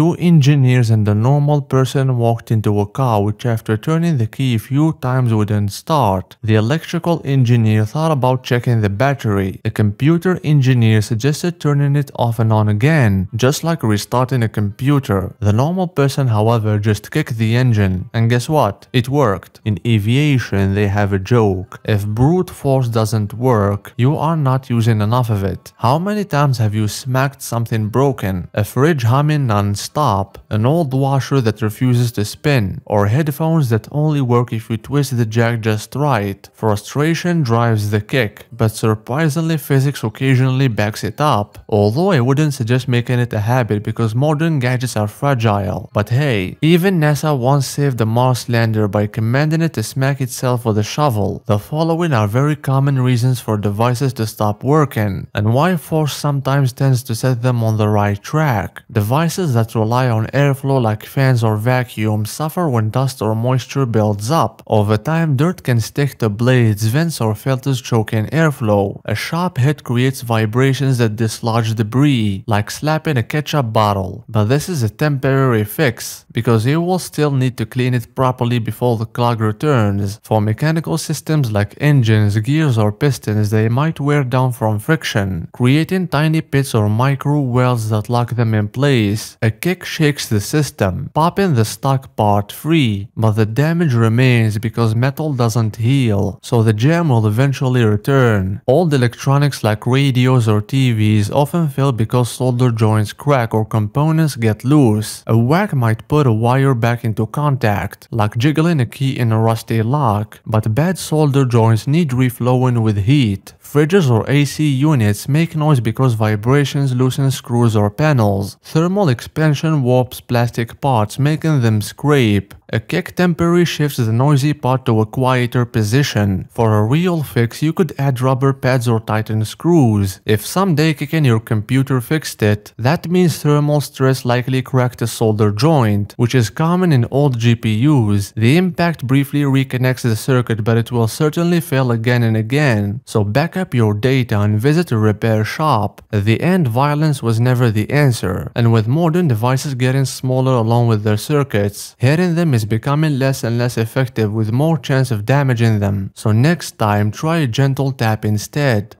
Two engineers and a normal person walked into a car which after turning the key a few times wouldn't start. The electrical engineer thought about checking the battery. The computer engineer suggested turning it off and on again, just like restarting a computer. The normal person however just kicked the engine and guess what? It worked. In aviation they have a joke. If brute force doesn't work, you are not using enough of it. How many times have you smacked something broken? A fridge humming non-stop, an old washer that refuses to spin, or headphones that only work if you twist the jack just right. Frustration drives the kick, but surprisingly physics occasionally backs it up. Although I wouldn't suggest making it a habit because modern gadgets are fragile. But hey, even NASA once saved a Mars lander by commanding it to smack itself with a shovel. The following are very common reasons for devices to stop working, and why force sometimes tends to set them on the right track. Devices that rely on airflow like fans or vacuum suffer when dust or moisture builds up. Over time, dirt can stick to blades, vents or filters choking airflow. A sharp hit creates vibrations that dislodge debris, like slapping a ketchup bottle. But this is a temporary fix, because you will still need to clean it properly before the clog returns. For mechanical systems like engines, gears or pistons, they might wear down from friction, creating tiny pits or micro welds that lock them in place. A kick shakes the system, popping the stock part free, but the damage remains because metal doesn't heal, so the jam will eventually return. Old electronics like radios or TVs often fail because solder joints crack or components get loose. A whack might put a wire back into contact, like jiggling a key in a rusty lock, but bad solder joints need reflowing with heat. Fridges or AC units make noise because vibrations loosen screws or panels. Thermal expansion warps plastic parts, making them scrape. A kick temporarily shifts the noisy part to a quieter position. For a real fix, you could add rubber pads or tighten screws. If someday kicking your computer fixed it, that means thermal stress likely cracked a solder joint, which is common in old GPUs. The impact briefly reconnects the circuit, but it will certainly fail again and again. So back up your data and visit a repair shop. At the end, violence was never the answer, and with modern devices getting smaller along with their circuits, hitting them is becoming less and less effective with more chance of damaging them. So next time, try a gentle tap instead.